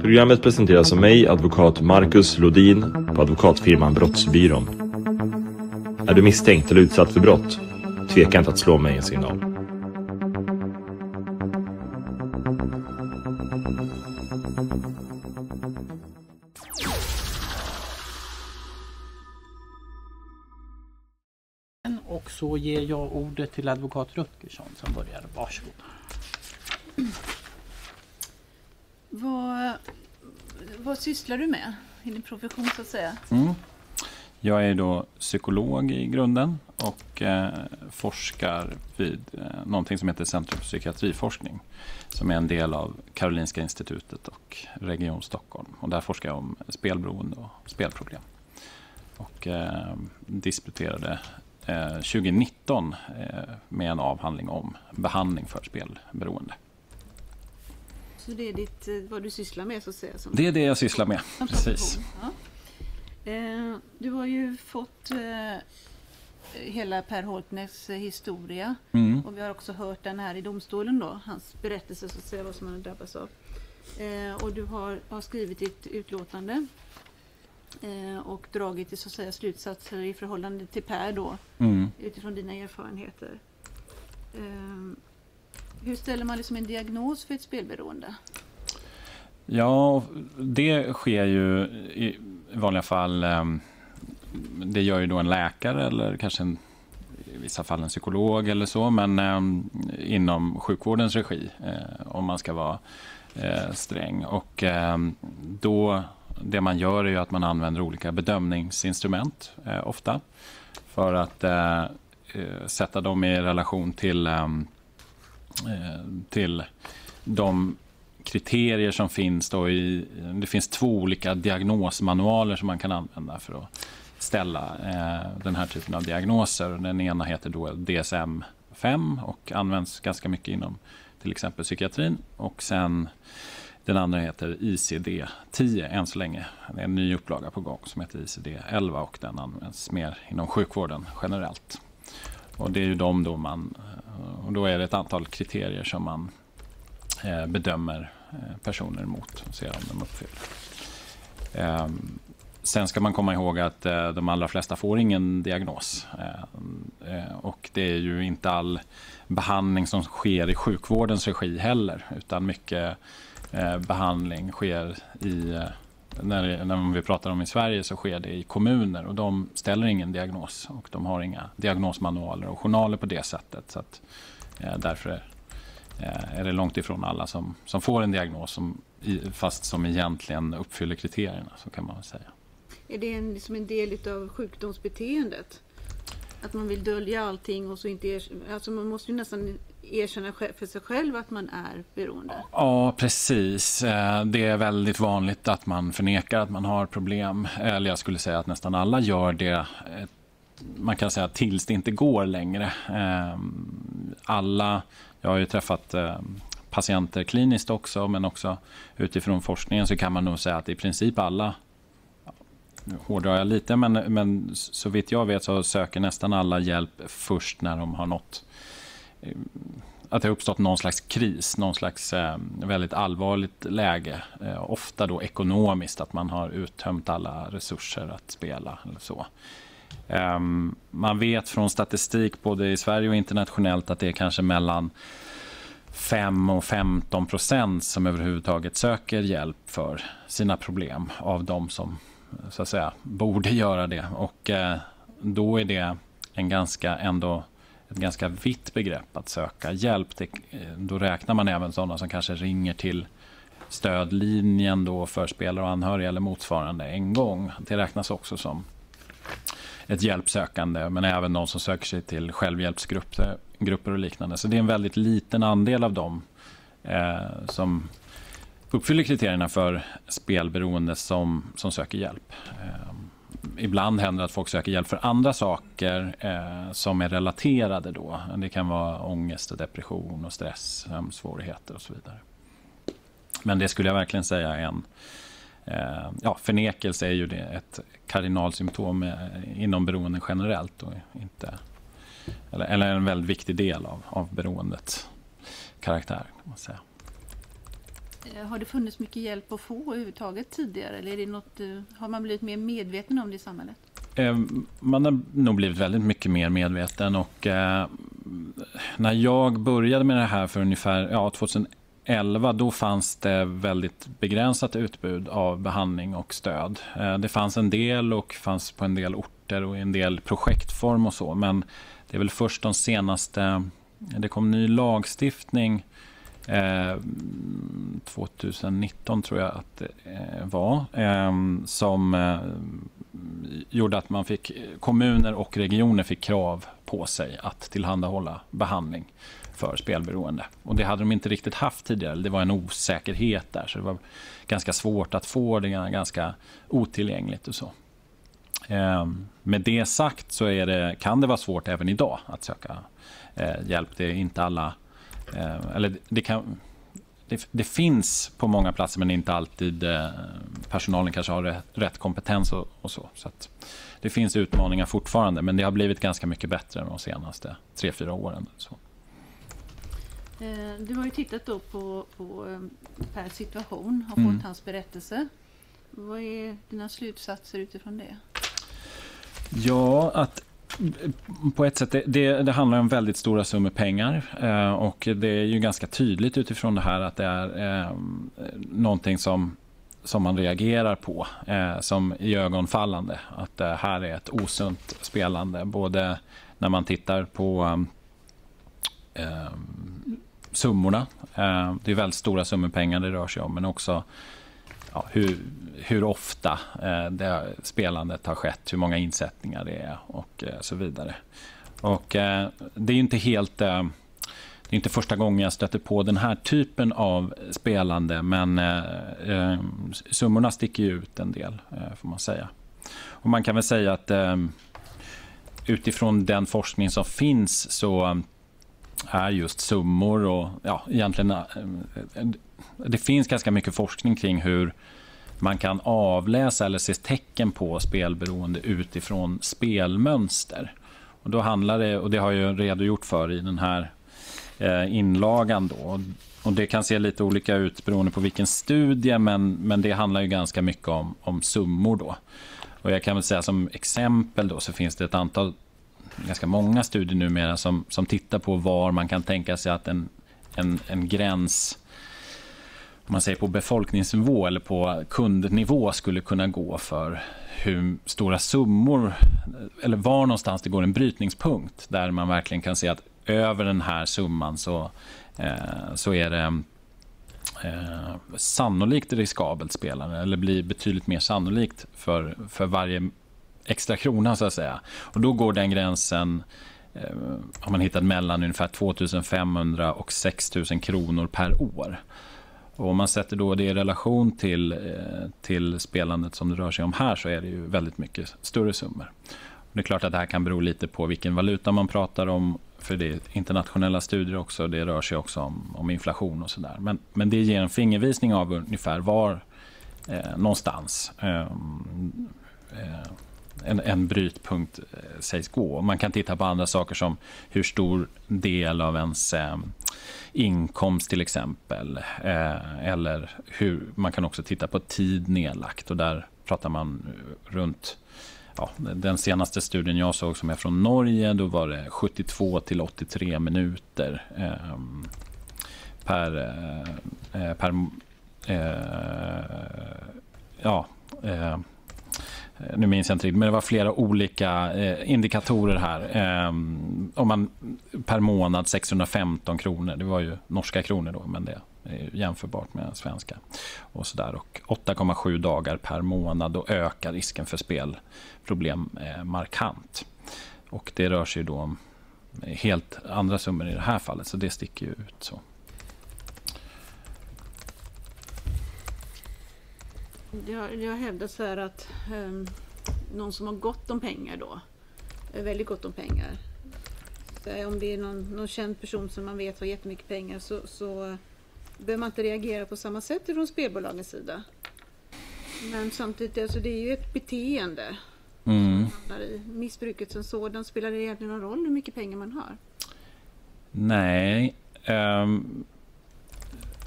Programmet presenteras av mig, advokat Marcus Lodin på advokatfirman Brottsbyrån. Är du misstänkt eller utsatt för brott? Tveka inte att slå mig en signal. Och så ger jag ordet till advokat Rutgersson som börjar. Varsågod. Vad, vad sysslar du med i din profession så att säga? Mm. Jag är då psykolog i grunden och eh, forskar vid eh, någonting som heter Centrum för psykiatriforskning som är en del av Karolinska institutet och Region Stockholm. Och där forskar jag om spelberoende och spelproblem. Och eh, disputerade eh, 2019 eh, med en avhandling om behandling för spelberoende. Så det är ditt, eh, vad du sysslar med så att säga? det är det jag sysslar med, precis. Ja. Du har ju fått hela Per Holkners historia mm. och vi har också hört den här i domstolen då, hans berättelse så att säga vad som han har drabbats av. Och du har, har skrivit ditt utlåtande Eh, och dragit så att säga, slutsatser i förhållande till Per då, mm. utifrån dina erfarenheter. Hur ställer man liksom en diagnos för ett spelberoende? Ja, det sker ju i vanliga fall. Ehm, det gör ju då en läkare eller kanske en, i vissa fall en psykolog eller så, men ehm, inom sjukvårdens regi eh, om man ska vara eh, sträng. Och ehm, då det man gör är ju att man använder olika bedömningsinstrument eh, ofta för att sätta dem i relation till, Eh, till de kriterier som finns. Då i, det finns två olika diagnosmanualer som man kan använda för att ställa eh, den här typen av diagnoser. Den ena heter då DSM-5 och används ganska mycket inom till exempel psykiatrin. Och sen den andra heter ICD-10 än så länge. Det är en ny upplaga på gång som heter ICD-11 och den används mer inom sjukvården generellt. Och det är ju de då man, Eh, och då är det ett antal kriterier som man eh, bedömer eh, personer mot och ser om de uppfyller. Ehm, sen ska man komma ihåg att eh, de allra flesta får ingen diagnos. Ehm, och det är ju inte all behandling som sker i sjukvårdens regi heller, utan mycket Eh, behandling sker i eh, när, när vi pratar om i Sverige så sker det i kommuner och de ställer ingen diagnos och de har inga diagnosmanualer och journaler på det sättet. Så att, eh, därför är, eh, är det långt ifrån alla som, som får en diagnos som, fast som egentligen uppfyller kriterierna. så kan man säga. Är det en, liksom en del av sjukdomsbeteendet? Att man vill dölja allting och så inte alltså man måste ju nästan erkänna för sig själv att man är beroende? Ja, precis. Eh, det är väldigt vanligt att man förnekar att man har problem. Eller jag skulle säga att nästan alla gör det. Eh, man kan säga tills det inte går längre. Eh, alla, jag har ju träffat patienter kliniskt också, men också utifrån forskningen så kan man nog säga att i princip alla hårdrar jag lite, men, men så vitt jag vet så söker nästan alla hjälp först när de har nått eh, att det har uppstått någon slags kris, någon slags eh, väldigt allvarligt läge. Eh, ofta då ekonomiskt, att man har uttömt alla resurser att spela eller så. Eh, man vet från statistik både i Sverige och internationellt att det är kanske mellan 5 och 15 procent som överhuvudtaget söker hjälp för sina problem av de som så att säga borde göra det. Och eh, då är det en ganska ändå ett ganska vitt begrepp att söka hjälp. Det, eh, då räknar man även sådana som kanske ringer till stödlinjen då för spelare och anhöriga eller motsvarande en gång. Det räknas också som ett hjälpsökande, men även någon som söker sig till självhjälpsgrupper grupper och liknande. Så det är en väldigt liten andel av dem eh, som uppfyller kriterierna för spelberoende som, som söker hjälp. Eh, ibland händer att folk söker hjälp för andra saker eh, som är relaterade då. Det kan vara ångest, och depression, och stress, sömnsvårigheter och så vidare. Men det skulle jag verkligen säga är en eh, ja, förnekelse är ju det ett kardinalsymptom eh, inom beroenden generellt och inte, eller, eller en väldigt viktig del av, av beroendets karaktär. Kan man säga. Eh, har det funnits mycket hjälp att få överhuvudtaget tidigare? Eller är det något, eh, har man blivit mer medveten om det i samhället? Eh, man har nog blivit väldigt mycket mer medveten och när jag började med det här för ungefär ja, 2011 då fanns det väldigt begränsat utbud av behandling och stöd. Det fanns en del och fanns på en del orter och i en del projektform och så men det är väl först de senaste, det kom ny lagstiftning eh, 2019 tror jag att det var, ehm, som eh, gjorde att man fick, kommuner och regioner fick krav på sig att tillhandahålla behandling för spelberoende. Och det hade de inte riktigt haft tidigare. Det var en osäkerhet där, så det var ganska svårt att få det, ganska otillgängligt och så. Ehm, med det sagt så är det, kan det vara svårt även idag att söka eh, hjälp. Det är inte alla... Eh, eller det, kan, det, det, finns på många platser men inte alltid eh, personalen kanske har rätt, rätt kompetens och, och, så. så det finns utmaningar fortfarande men det har blivit ganska mycket bättre de senaste tre fyra åren. Så. Eh, Du har ju tittat då på, på eh, Per situation, har Mm. fått hans berättelse. Vad är dina slutsatser utifrån det? Ja, att på ett sätt, det, det, det handlar om väldigt stora summor pengar eh, och det är ju ganska tydligt utifrån det här att det är eh, någonting som, som man reagerar på eh, som iögonfallande. Att det här är ett osunt spelande, både när man tittar på eh, summorna, eh, det är väldigt stora summor pengar det rör sig om, men också ja, hur, hur ofta eh, det spelandet har skett, hur många insättningar det är och eh, så vidare. Och eh, det är inte helt... Eh, det är inte första gången jag stöter på den här typen av spelande men eh, eh, summorna sticker ju ut en del, eh, får man säga. Och man kan väl säga att eh, utifrån den forskning som finns så är just summor och ja, egentligen eh, det finns ganska mycket forskning kring hur man kan avläsa eller se tecken på spelberoende utifrån spelmönster. Och då handlar det, och det har jag redogjort för i den här eh, inlagan då. Och det kan se lite olika ut beroende på vilken studie, men, men det handlar ju ganska mycket om, om summor då. Och jag kan väl säga som exempel då så finns det ett antal, ganska många studier numera som, som tittar på var man kan tänka sig att en, en, en gräns om man säger på befolkningsnivå eller på kundnivå skulle kunna gå för hur stora summor, eller var någonstans det går en brytningspunkt där man verkligen kan se att över den här summan så, eh, så är det eh, sannolikt riskabelt spelande eller blir betydligt mer sannolikt för, för varje extra krona så att säga. Och då går den gränsen eh, har man hittat mellan ungefär 2500 och 6000 kronor per år. Och om man sätter då det i relation till, eh, till spelandet som det rör sig om här så är det ju väldigt mycket större summor. Och det är klart att det här kan bero lite på vilken valuta man pratar om för det är internationella studier också. Det rör sig också om, om inflation och sådär. Men, men det ger en fingervisning av ungefär var eh, någonstans ehm, eh, eh, en, en brytpunkt eh, sägs gå. Man kan titta på andra saker som hur stor del av ens eh, inkomst till exempel. Eh, eller hur, man kan också titta på tid nedlagt och där pratar man eh, runt Ja, den senaste studien jag såg som är från Norge, då var det 72 till 83 minuter eh, per, eh, eh per eh, ja, Eh, nu minns jag inte riktigt, men det var flera olika eh, indikatorer här. Eh, om man per månad 615 kronor, det var ju norska kronor då, men det är jämförbart med svenska. Och, så där. och 8,7 dagar per månad, då ökar risken för spelproblem eh, markant. Och det rör sig då om helt andra summor i det här fallet, så det sticker ju ut. så. Har, det har hävdats här att um, någon som har gott om pengar då, väldigt gott om pengar, så om det är någon, någon känd person som man vet har jättemycket pengar så, så behöver man inte reagera på samma sätt från spelbolagens sida. Men samtidigt, alltså det är ju ett beteende. Mm. I missbruket som sådan, spelar det egentligen någon roll hur mycket pengar man har? Nej. Um,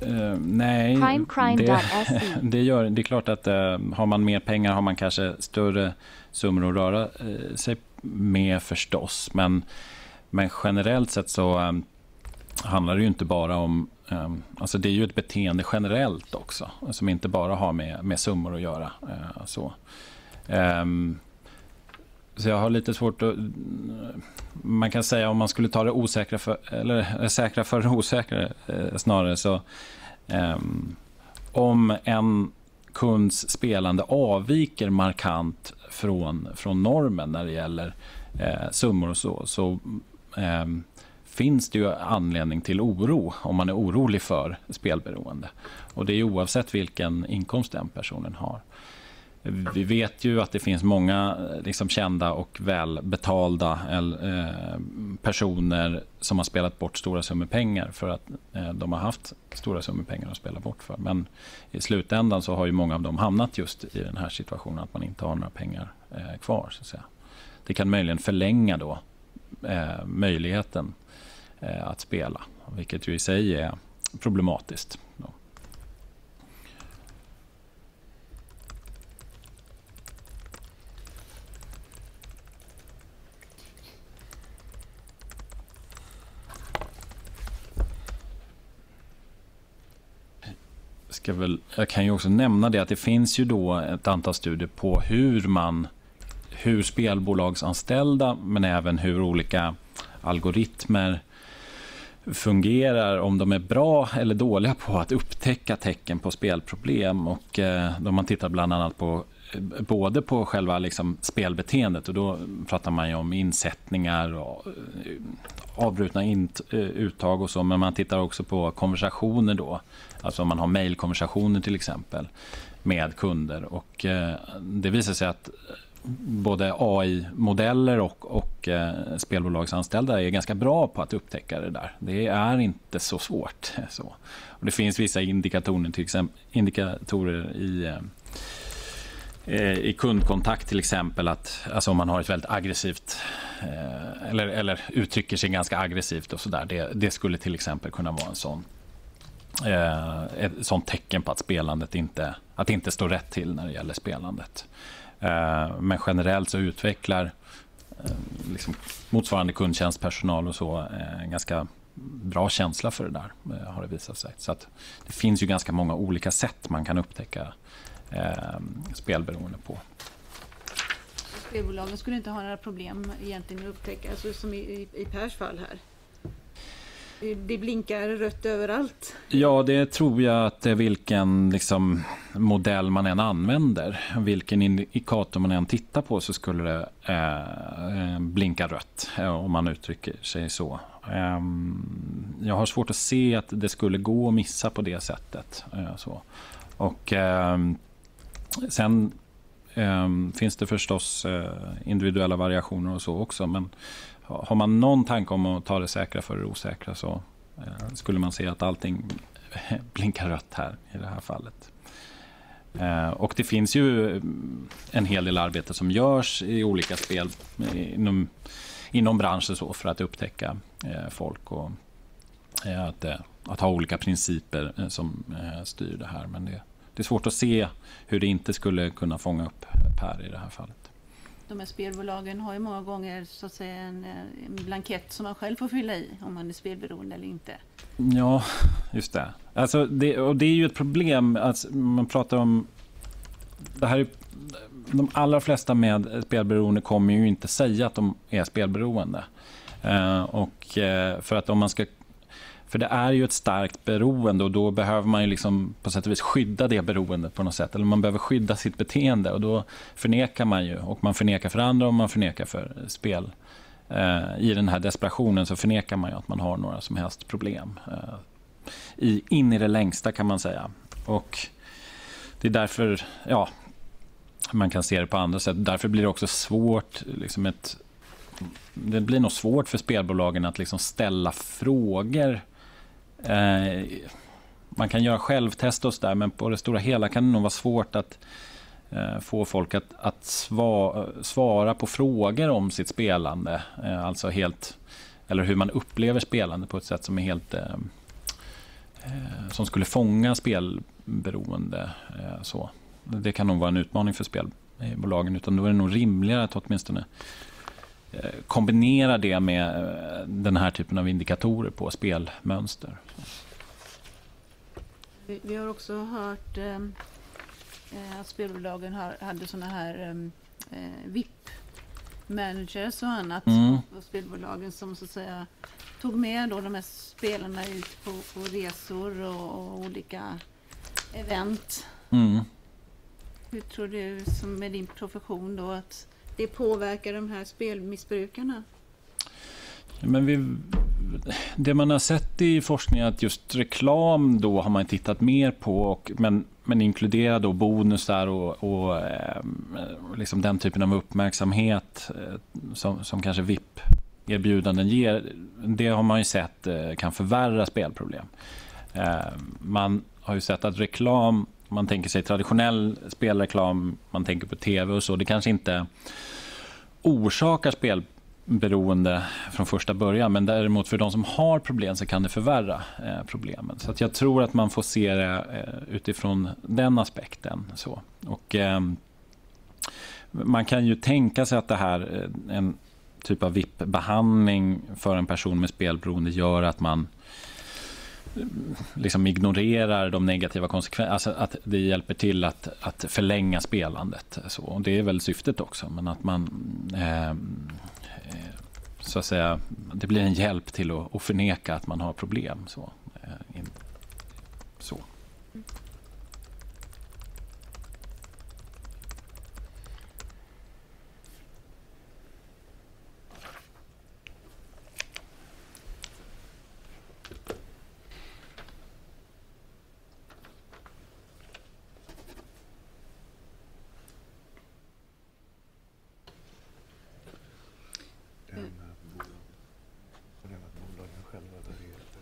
Uh, nej, det, det, gör, det är klart att uh, har man mer pengar har man kanske större summor att röra uh, sig med förstås. Men, men generellt sett så um, handlar det ju inte bara om... Um, alltså det är ju ett beteende generellt också som inte bara har med, med summor att göra. så. Um, så jag har lite svårt att... Man kan säga om man skulle ta det osäkra för, eller eh, säkra för det osäkra eh, snarare så... Eh, om en kunds spelande avviker markant från, från normen när det gäller eh, summor och så, så eh, finns det ju anledning till oro om man är orolig för spelberoende. Och det är oavsett vilken inkomst den personen har. Vi vet ju att det finns många liksom, kända och välbetalda eh, personer som har spelat bort stora summor pengar för att eh, de har haft stora summor pengar att spela bort för. Men i slutändan så har ju många av dem hamnat just i den här situationen att man inte har några pengar eh, kvar. Så att säga. Det kan möjligen förlänga då eh, möjligheten eh, att spela, vilket ju i sig är problematiskt. Då. Ska väl, jag kan ju också nämna det att det finns ju då ett antal studier på hur man hur spelbolagsanställda men även hur olika algoritmer fungerar, om de är bra eller dåliga på att upptäcka tecken på spelproblem. Och eh, då man tittar bland annat på eh, både på själva liksom spelbeteendet och då pratar man ju om insättningar och eh, avbrutna uttag och så, men man tittar också på konversationer då. Alltså om man har mejlkonversationer till exempel med kunder och eh, det visar sig att både AI-modeller och, och eh, spelbolagsanställda är ganska bra på att upptäcka det där. Det är inte så svårt. Så. Och det finns vissa indikatorer, till exempel, indikatorer i eh, eh, i kundkontakt till exempel att alltså om man har ett väldigt aggressivt eh, eller, eller uttrycker sig ganska aggressivt och så där, Det, det skulle till exempel kunna vara en sån eh, ett sånt tecken på att spelandet inte, att det inte står rätt till när det gäller spelandet. Eh, men generellt så utvecklar eh, liksom motsvarande kundtjänstpersonal och så eh, en ganska bra känsla för det där har det visat sig. Så att det finns ju ganska många olika sätt man kan upptäcka eh, spelberoende på. Spelbolagen skulle inte ha några problem egentligen att upptäcka, alltså som i, i Pers fall här? Det blinkar rött överallt. Ja, det tror jag att det är vilken liksom, modell man än använder. Vilken indikator man än tittar på så skulle det eh, eh blinka rött, eh, om man uttrycker sig så. Eh, jag har svårt att se att det skulle gå att missa på det sättet. Eh, så. Och ehm, Sen eh, finns det förstås eh, individuella variationer och så också. Men har man någon tanke om att ta det säkra för det osäkra så eh, skulle man se att allting blinkar rött här i det här fallet. Eh, och det finns ju eh, en hel del arbete som görs i olika spel inom, inom branschen så för att upptäcka folk och att, att ha olika principer som styr det här. Men det, det är svårt att se hur det inte skulle kunna fånga upp Per i det här fallet. De här spelbolagen har ju många gånger så att säga en, eh, en blankett som man själv får fylla i om man är spelberoende eller inte. Ja, just det. Alltså det, och det är ju ett problem. Alltså, man pratar om... Det här är, de allra flesta med spelberoende kommer ju inte säga att de är spelberoende. Eh, och eh, för att om man ska för det är ju ett starkt beroende och då behöver man ju liksom på sätt och vis skydda det beroendet på något sätt. Eller man behöver skydda sitt beteende och då förnekar man ju. Och man förnekar för andra och man förnekar för spel. Eh, I den här desperationen så förnekar man ju att man har några som helst problem. Eh, i, in i det längsta kan man säga. Och det är därför, ja, man kan se det på andra sätt. Därför blir det också svårt, liksom ett, det blir nog svårt för spelbolagen att liksom ställa frågor Eh, man kan göra självtest och sådär men på det stora hela kan det nog vara svårt att eh, få folk att, att sva, svara på frågor om sitt spelande. Eh, alltså helt, eller hur man upplever spelande på ett sätt som är helt eh, eh som skulle fånga spelberoende. Eh, så. Det kan nog vara en utmaning för spelbolagen utan då är det nog rimligare att åtminstone kombinera det med eh, den här typen av indikatorer på spelmönster. Vi, vi har också hört eh, eh att spelbolagen har, hade sådana här ehm, eh, VIP-managers och annat Mm. på spelbolagen som så att säga tog med då de här spelarna ut på, på resor och, och olika event. Mm. Hur tror du, som med din profession då, att det påverkar de här spelmissbrukarna? Men vi, det man har sett i forskningen är att just reklam då har man tittat mer på, och, men, men inkludera då bonusar och, och eh, liksom den typen av uppmärksamhet eh, som, som kanske VIP-erbjudanden ger. Det har man ju sett eh, kan förvärra spelproblem. Eh, man har ju sett att reklam, man tänker sig traditionell spelreklam, man tänker på tv och så, det kanske inte orsakar spelberoende från första början. Men däremot för de som har problem så kan det förvärra eh, problemen. Så att jag tror att man får se det eh, utifrån den aspekten. Så. Och, eh, man kan ju tänka sig att det här, eh, en typ av VIP-behandling för en person med spelberoende gör att man liksom ignorerar de negativa konsekvenserna. Alltså att det hjälper till att, att förlänga spelandet. Så, och det är väl syftet också. Men att man eh, eh så att säga, det blir en hjälp till att, att förneka att man har problem. Så, eh, in, så. Det här med att bolag- och det här med att bolagen själva väljer det.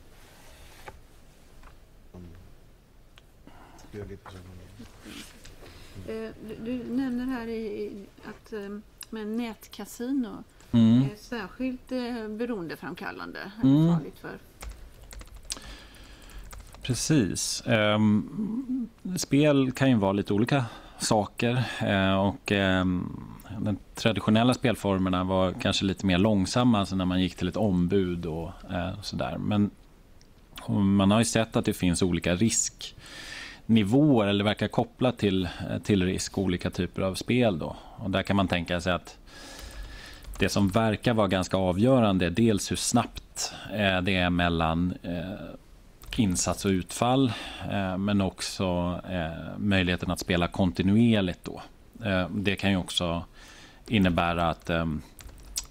De gör lite som de vill. Eh, du, du nämner här i, i att eh, med nätkasino Mm. är särskilt eh, beroendeframkallande. Mm. Farligt för. Precis. Ehm, spel kan ju vara lite olika saker. eh, och ehm, De traditionella spelformerna var kanske lite mer långsamma alltså när man gick till ett ombud och eh, sådär. Men man har ju sett att det finns olika risknivåer eller verkar kopplat till, till risk olika typer av spel. Då. Och där kan man tänka sig att det som verkar vara ganska avgörande är dels hur snabbt eh, det är mellan eh, insats och utfall eh, men också eh, möjligheten att spela kontinuerligt. Då. Eh, det kan ju också innebära att eh,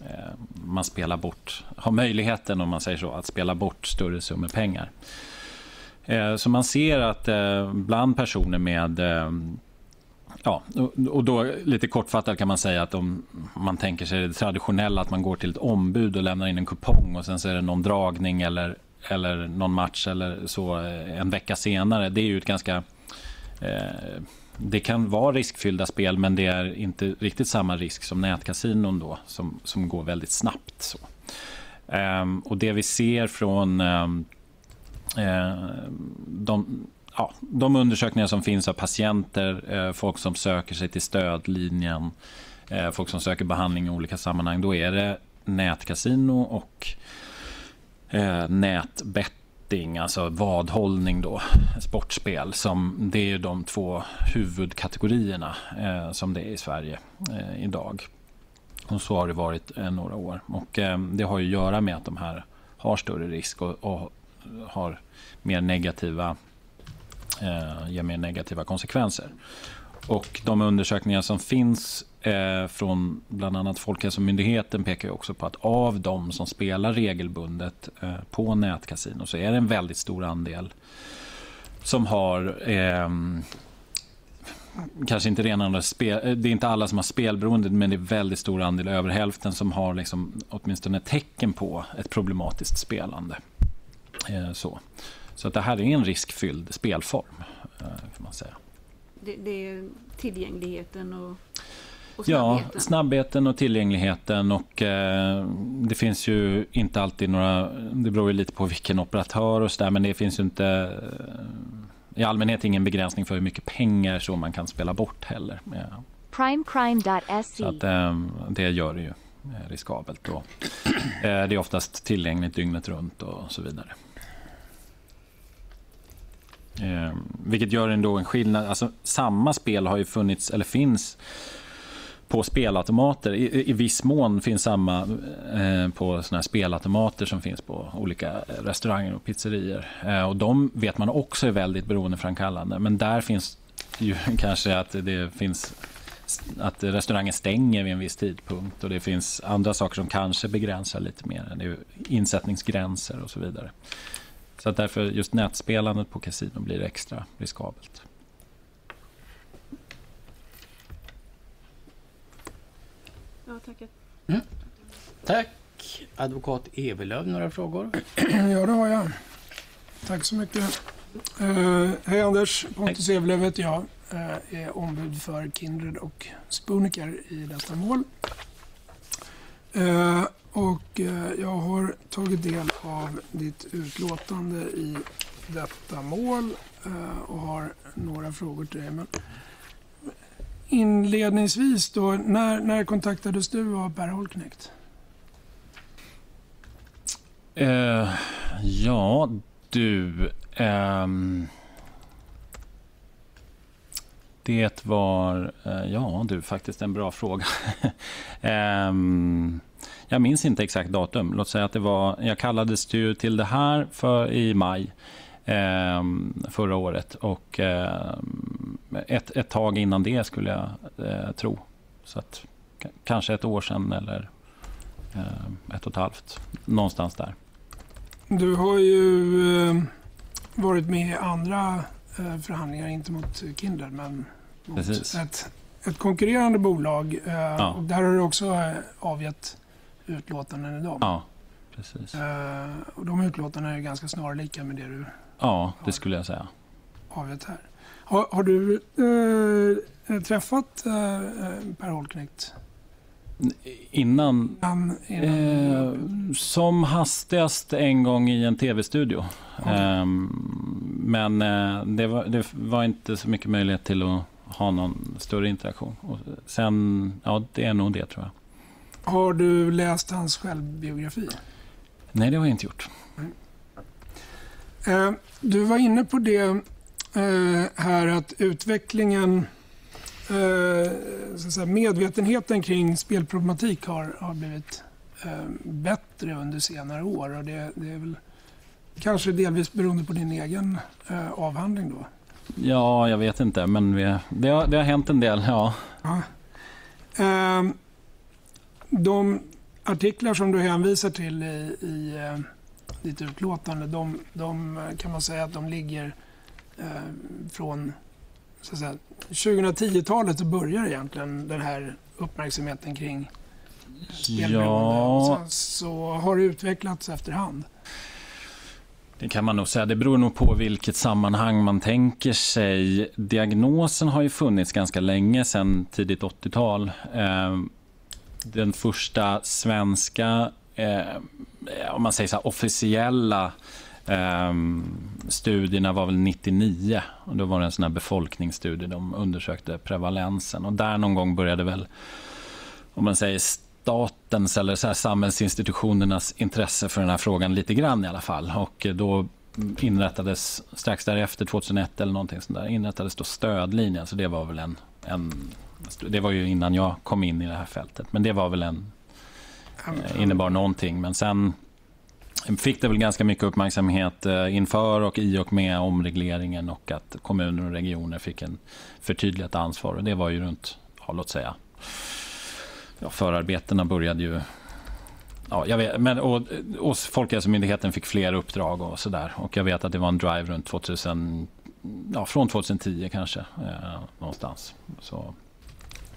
eh man spelar bort, har möjligheten om man säger så, att spela bort större summor pengar. Eh, så man ser att eh, bland personer med eh, Ja, och- då lite kortfattat kan man säga att om man tänker sig det traditionella att man går till ett ombud och lämnar in en kupong och sen så är det någon dragning eller, eller någon match eller så eh, en vecka senare. Det är ju ett ganska eh, det kan vara riskfyllda spel men det är inte riktigt samma risk som nätkasinon då som, som går väldigt snabbt. Så. Eh, och det vi ser från ehm, eh, de, ja, de undersökningar som finns av patienter, eh, folk som söker sig till stödlinjen, eh, folk som söker behandling i olika sammanhang, då är det nätkasino och eh, nätbetting, alltså vadhållning då, sportspel. Som, det är de två huvudkategorierna eh, som det är i Sverige eh, idag. Och så har det varit eh, några år. Och eh, det har ju att göra med att de här har större risk och, och har mer negativa, eh, ger mer negativa konsekvenser. Och de undersökningar som finns eh, från bland annat Folkhälsomyndigheten pekar också på att av de som spelar regelbundet eh, på nätkasino så är det en väldigt stor andel som har eh, kanske inte renare spel, eh, det är inte alla som har spelberoende men det är väldigt stor andel, över hälften som har liksom åtminstone tecken på ett problematiskt spelande. Eh, så så att det här är en riskfylld spelform eh, kan man säga. Det, det är tillgängligheten och, Och Ja, snabbheten. snabbheten och tillgängligheten och eh, det finns ju inte alltid några, det beror ju lite på vilken operatör och sådär men det finns ju inte eh, i allmänhet ingen begränsning för hur mycket pengar så man kan spela bort heller. Ja. primecrime.se. Så att, eh, det gör det ju eh, riskabelt. Och, eh, det är oftast tillgängligt dygnet runt och så vidare. Eh, vilket gör ändå en skillnad. Alltså, samma spel har ju funnits, eller finns, på spelautomater. I, i viss mån finns samma eh, på såna här spelautomater som finns på olika restauranger och pizzerior. Eh, och de vet man också är väldigt beroendeframkallande. Men där finns ju kanske att det finns att restaurangen stänger vid en viss tidpunkt och det finns andra saker som kanske begränsar lite mer. Det är insättningsgränser och så vidare. Så att därför just nätspelandet på kasino blir extra riskabelt. Ja, tackar. Tack. Advokat Evelöv, några frågor? Ja, det har jag. Tack så mycket. Uh, hej Anders, Pontus Evelöv heter jag. Uh, är ombud för Kindred och Spooneker i detta mål. Uh, och eh, jag har tagit del av ditt utlåtande i detta mål eh, och har några frågor till dig. Men inledningsvis då, när, när kontaktades du av Per Holknekt? Eh, ja, du. ehm, det var, eh, ja du, faktiskt en bra fråga. um, jag minns inte exakt datum. Låt säga att det var, jag kallades ju till det här för, i maj ehm, förra året. Och ehm, ett, ett tag innan det skulle jag eh, tro. Så att, k- kanske ett år sedan eller eh, ett och ett halvt. Någonstans där. Du har ju eh, varit med i andra eh, förhandlingar, inte mot Kindred, men mot Precis. ett, ett konkurrerande bolag. Eh, och där har du också eh, avgett utlåtanden idag. Ja, precis. Eh, och de utlåtandena är ganska snarlika med det du Ja, det skulle jag säga. avgett här. Har, har du eh, träffat eh, eh, Per Holknekt? Innan, Han, innan, eh, som hastigast en gång i en tv-studio. Eh, men eh, det, var, det var inte så mycket möjlighet till att ha någon större interaktion. Och sen, ja, det är nog det tror jag. Har du läst hans självbiografi? Nej, det har jag inte gjort. Eh, Du var inne på det eh, här att utvecklingen, eh, så säga, medvetenheten kring spelproblematik har, har blivit eh, bättre under senare år. Och det, det är väl kanske delvis beroende på din egen eh, avhandling då. Ja, jag vet inte, men vi, det, har, det har hänt en del. Ja. Eh, De artiklar som du hänvisar till i, i eh, ditt utlåtande, de, de eh, kan man säga att de ligger eh, från så att säga, 2010-talet så börjar egentligen den här uppmärksamheten kring spelberoende. Ja, sen så har det utvecklats efterhand. Det kan man nog säga. Det beror nog på vilket sammanhang man tänker sig. Diagnosen har ju funnits ganska länge, sedan tidigt 80-tal. Den första svenska, eh, om man säger så här, officiella eh, studierna var väl 99. Och då var det en sån här befolkningsstudie. De undersökte prevalensen. Och där någon gång började väl, om man säger statens eller så här samhällsinstitutionernas intresse för den här frågan lite grann i alla fall. Och eh, då inrättades strax därefter, 2001 eller någonting sånt där, inrättades då stödlinjen. Så det var väl en, en det var ju innan jag kom in i det här fältet. Men det var väl en, eh, innebar någonting. Men sen fick det väl ganska mycket uppmärksamhet eh, inför och i och med omregleringen och att kommuner och regioner fick en förtydligat ansvar. Och det var ju runt, ja, låt säga, ja, förarbetena började ju Ja, jag vet, men, och, och Folkhälsomyndigheten fick fler uppdrag och sådär. Och jag vet att det var en drive runt 2000, ja, från 2010 kanske, eh, någonstans. Så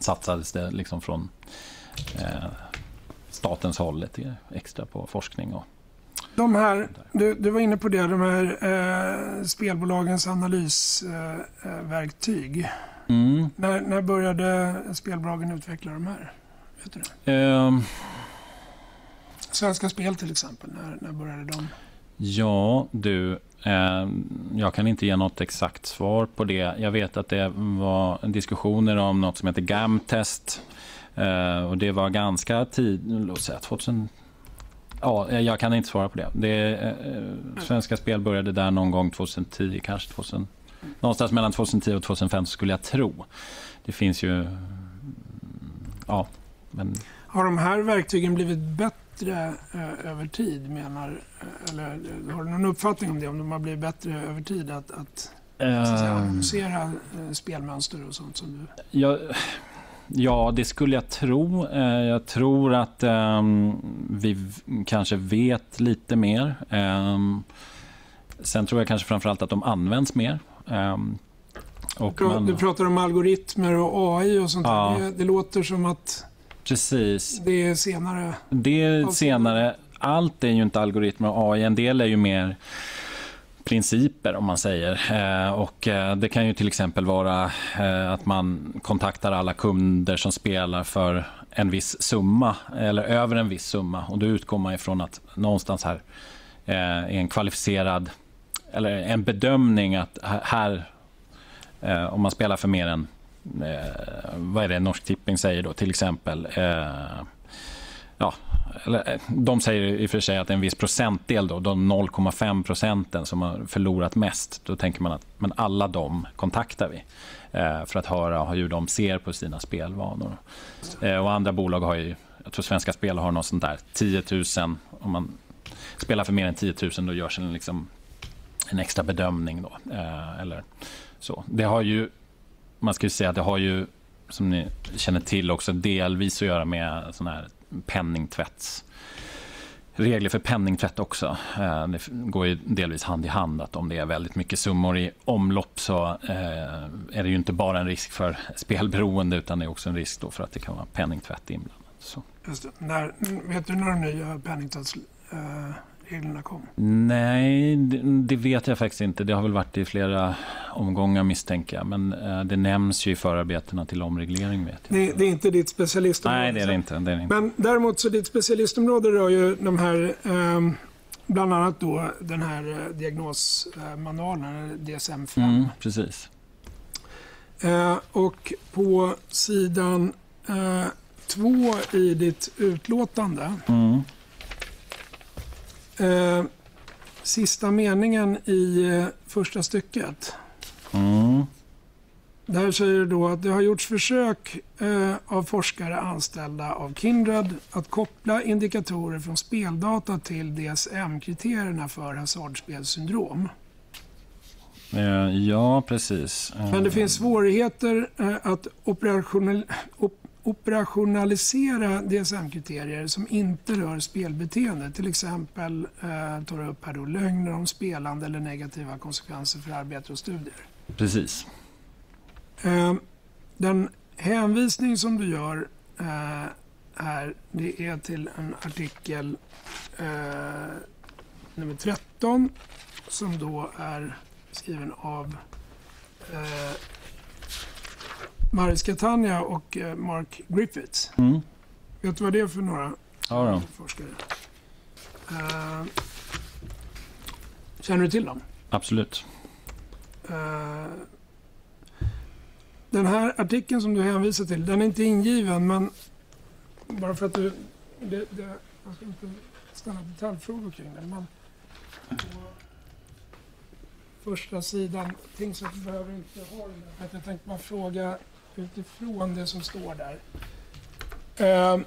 satsades det liksom från eh, statens håll lite extra på forskning. Och, De här, du, du var inne på det, de här eh, spelbolagens analysverktyg. Eh. Mm. När, när började spelbolagen utveckla de här? Vet du? Ehm, Svenska Spel till exempel, när, när började de? Ja, du. Ehm, jag kan inte ge något exakt svar på det. Jag vet att det var diskussioner om något som heter GAM-test. Ehm, och det var ganska tidigt, 2000... Ja, eh, jag kan inte svara på det. det eh, eh Svenska Spel började där någon gång 2010, kanske 2000, någonstans mellan 2010 och 2005 skulle jag tro. Det finns ju... Ja, men Har de här verktygen blivit bättre eh, över tid menar, eh, eller eh, har du någon uppfattning om det? Om de har blivit bättre över tid att, att, så att säga, Ehm, analysera eh, spelmönster och sånt som du... Ja, ja, det skulle jag tro. Eh, Jag tror att ehm, vi kanske vet lite mer. Ehm, Sen tror jag kanske framförallt att de används mer. Du, man, du pratar om algoritmer och AI och sånt Ja. Det, det låter som att precis. det är senare. Det är senare. Allt är ju inte algoritmer och AI. En del är ju mer principer om man säger. Eh, och eh, Det kan ju till exempel vara eh, att man kontaktar alla kunder som spelar för en viss summa eller över en viss summa. Och Då utgår man ifrån att någonstans här är en kvalificerad eller en bedömning att här- om man spelar för mer än Eh, vad är det Norsk Tipping säger då till exempel eh, ja, eller, eh, de säger i och för sig att en viss procentdel, då, de 0,5 procenten som har förlorat mest. Då tänker man att men alla de kontaktar vi eh, för att höra hur de ser på sina spelvanor. Eh, och andra bolag har ju, jag tror Svenska Spel har något sånt där 10 000. Om man spelar för mer än 10 000 då görs en, liksom, en extra bedömning. Då, eh, eller så. Det har ju, man ska ju säga att det har ju som ni känner till också delvis att göra med sån här penningtvätts regler för penningtvätt också. Eh, det går ju delvis hand i hand att om det är väldigt mycket summor i omlopp så eh, är det ju inte bara en risk för spelberoende utan det är också en risk då för att det kan vara penningtvätt inblandat. Så. När, vet du när de nya eh, penningtvättsreglerna kom? Nej, det, det vet jag faktiskt inte. Det har väl varit i flera omgångar misstänker jag. Men eh, det nämns ju i förarbetena till omreglering vet jag. Det, det är inte ditt specialistområde. Nej, det är det inte. Det är inte. Men däremot så ditt specialistområde rör ju de här, ehm, bland annat då den här eh, diagnosmanualen, DSM-5. Mm, precis. Eh, och på sidan eh, två i ditt utlåtande, Mm. Eh, sista meningen i eh, första stycket. Mm. Där säger du då att det har gjorts försök eh, av forskare anställda av Kindred att koppla indikatorer från speldata till DSM-kriterierna för hasardspelsyndrom. Eh, ja, precis. Eh, Men det finns svårigheter eh, att operational, op, operationalisera DSM-kriterier som inte rör spelbeteende. Till exempel eh, tar du upp här då lögner om spelande eller negativa konsekvenser för arbete och studier. Precis. Eh, Den hänvisning som du gör eh, här, det är till en artikel eh, nummer 13 som då är skriven av eh, Maris Catania och eh, Mark Griffiths. Mm. Vet du vad det är för några Ja, då. forskare? Eh, känner du till dem? Absolut. Eh, Den här artikeln som du hänvisar till, den är inte ingiven men bara för att du... Det, det, jag ska inte ställa detaljfrågor kring den men första sidan, tingsrätten behöver inte ha den Jag tänkte bara fråga utifrån det som står där. Eh,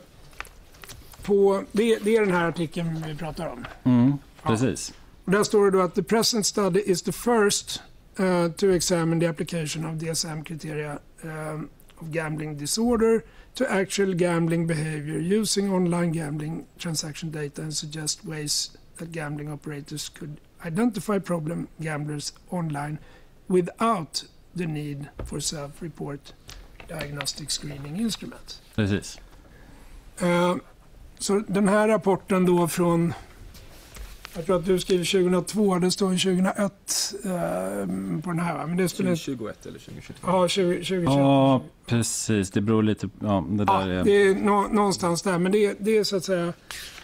på, det, det är den här artikeln vi pratar om. Mm. Ja. Precis. Och där står det då att the present study is the first uh, to examine the application of DSM criteria um, of gambling disorder to actual gambling behavior using online gambling transaction data and suggest ways that gambling operators could identify problem gamblers online without the need for self-report diagnostic screening instrument. Precis. Eh, Så den här rapporten då från Jag tror att du skriver 2002, det står 2001 eh, på den här? Men det spelar 2021 eller 2022? Ja, 20, 2021. Ja, precis. Det beror lite... Ja, det Ja, där är... det är nå, någonstans där. Men det, det är så att säga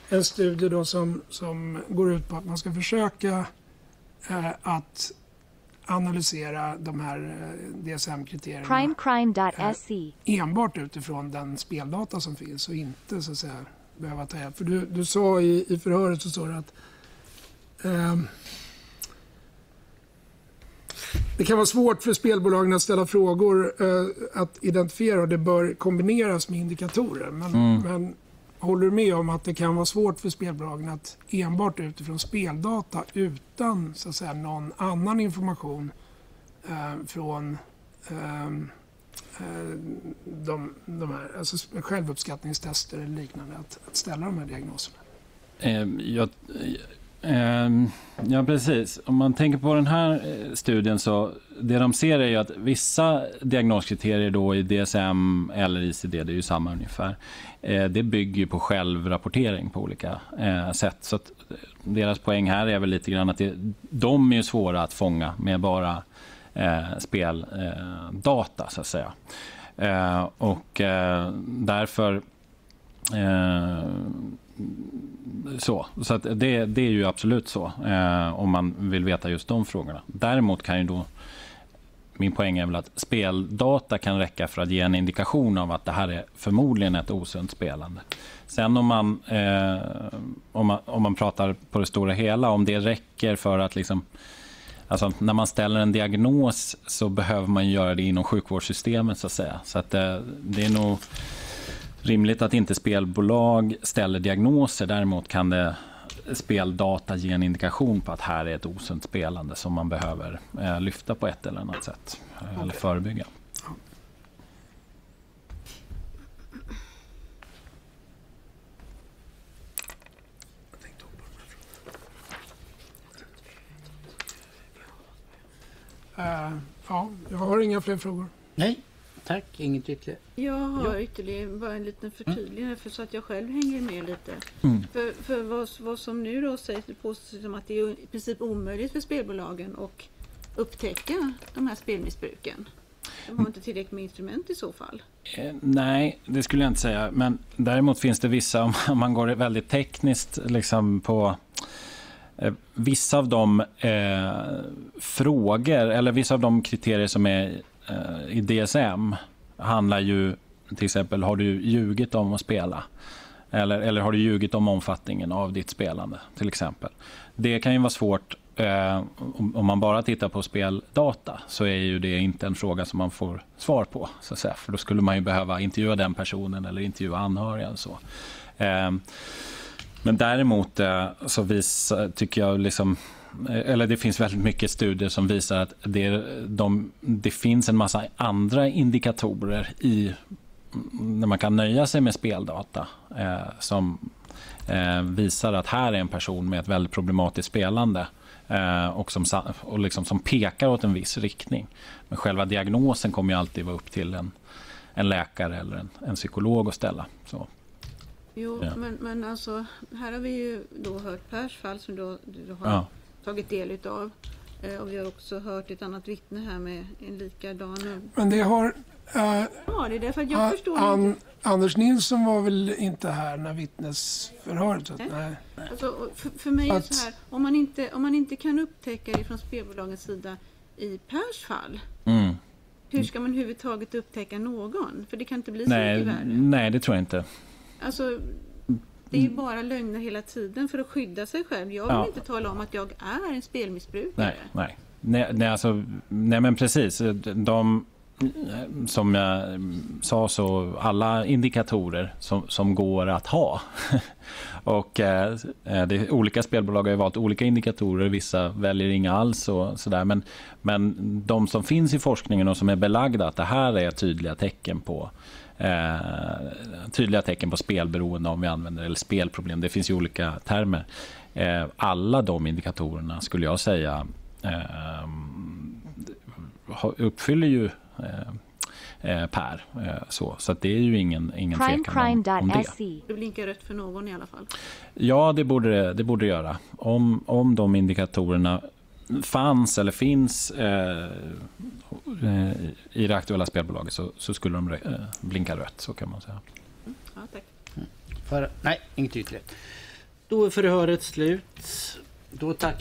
en studie då som, som går ut på att man ska försöka eh, att analysera de här eh, DSM-kriterierna Crimecrime.se. enbart utifrån den speldata som finns och inte så att säga behöva ta hjälp. För du, du sa i, i förhöret så står det att ehm, det kan vara svårt för spelbolagen att ställa frågor, eh, att identifiera och det bör kombineras med indikatorer. Men, Mm. men håller du med om att det kan vara svårt för spelbolagen att enbart utifrån speldata utan så att säga, någon annan information eh, från ehm, eh, de, de här, alltså självuppskattningstester eller liknande, att, att ställa de här diagnoserna? Eh, jag, Ehm, ja, precis. Om man tänker på den här eh, studien så det de ser är ju att vissa diagnoskriterier då i DSM eller ICD, det är ju samma ungefär, eh, det bygger ju på självrapportering på olika eh, sätt. Så att deras poäng här är väl lite grann att det, de är ju svåra att fånga med bara speldata så att säga. Och därför eh, så, så att det, det är ju absolut så eh, om man vill veta just de frågorna. Däremot kan ju då min poäng är väl att speldata kan räcka för att ge en indikation av att det här är förmodligen ett osunt spelande. Sen om man, eh, om man, om man pratar på det stora hela, om det räcker för att liksom Alltså, när man ställer en diagnos så behöver man göra det inom sjukvårdssystemet så att säga. Så att det, det är nog rimligt att inte spelbolag ställer diagnoser. Däremot kan det speldata ge en indikation på att här är ett osunt spelande som man behöver eh, lyfta på ett eller annat sätt. Eh, Eller förebygga. Ja, jag har inga fler frågor. Nej, tack. Inget ytterligare. Jag har ytterligare bara en liten förtydligande för så att jag själv hänger med lite. Mm. För, för vad, vad som nu då sägs, det påstås som att det är i princip omöjligt för spelbolagen att upptäcka de här spelmissbruken. De har inte tillräckligt med instrument i så fall. Eh, nej, det skulle jag inte säga. Men däremot finns det vissa, om- man går väldigt tekniskt liksom på eh, vissa av de eh, frågor eller vissa av de kriterier som är Eh, i DSM handlar ju till exempel har du ljugit om att spela? Eller, eller har du ljugit om omfattningen av ditt spelande till exempel? Det kan ju vara svårt eh, om, man bara tittar på speldata så är ju det inte en fråga som man får svar på. Så att säga. För då skulle man ju behöva intervjua den personen eller intervjua anhöriga. Och så. Eh, men däremot eh, så vis, tycker jag liksom eller det finns väldigt mycket studier som visar att det, de, det finns en massa andra indikatorer i när man kan nöja sig med speldata eh, som eh, visar att här är en person med ett väldigt problematiskt spelande eh, och, som, och liksom som pekar åt en viss riktning. Men själva diagnosen kommer ju alltid vara upp till en, en läkare eller en, en psykolog att ställa. Så. Jo, Ja. men, men alltså här har vi ju då hört Pers fall som då, du har Ja. Tagit del utav. Eh, Och vi har också hört ett annat vittne här med en likadan. Men det har... eh, Ja, det är därför att jag An- förstår An- inte. Anders Nilsson var väl inte här när vittnesförhöret? så att- Nej. Nej. Alltså, för, för mig är det Att- så här, om man, inte, om man inte kan upptäcka det från spelbolagens sida i Pers fall, Mm. hur ska man överhuvudtaget upptäcka någon? För det kan inte bli så mycket värre. nej, det tror jag inte. Alltså, det är ju bara lögner hela tiden för att skydda sig själv. Jag vill Ja. inte tala om att jag är en spelmissbrukare. Nej, nej. Nej, alltså, nej men precis. De, som jag sa så alla indikatorer som, som går att ha. och eh, det, olika spelbolag har ju valt olika indikatorer. Vissa väljer inga alls och sådär. Men, men de som finns i forskningen och som är belagda att det här är tydliga tecken på eh, tydliga tecken på spelberoende om vi använder eller spelproblem. Det finns ju olika termer. Eh, alla de indikatorerna skulle jag säga eh, uppfyller ju per. Så så att det är ju ingen, ingen tvekan om, om det. Crimecrime.se. Det blinkar rött för någon i alla fall. Ja, det borde det, det borde det göra. Om, om de indikatorerna fanns eller finns eh, eh, i det aktuella spelbolaget så, så skulle de eh, blinka rött, så kan man säga. Ja, tack. För, nej, inget ytterligare. Då är förhöret slut. Då tackar